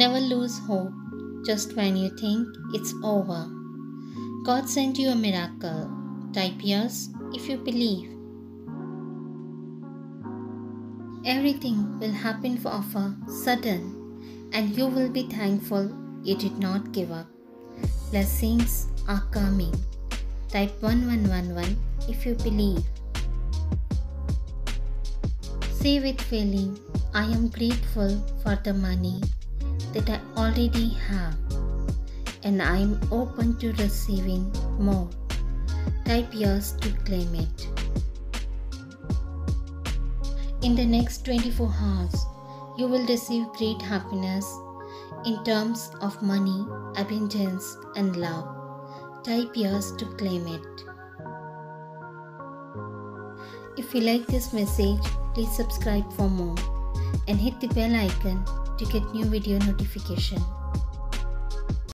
Never lose hope just when you think it's over. God sent you a miracle. Type yes if you believe. Everything will happen for of a sudden, and you will be thankful you did not give up. Blessings are coming. Type 1111 if you believe. Say with feeling, I am grateful for the money that I already have and I am open to receiving more. Type yes to claim it. In the next 24 hours, you will receive great happiness in terms of money, abundance, and love. Type yes to claim it. If you like this message, please subscribe for more and hit the bell icon to get new video notification.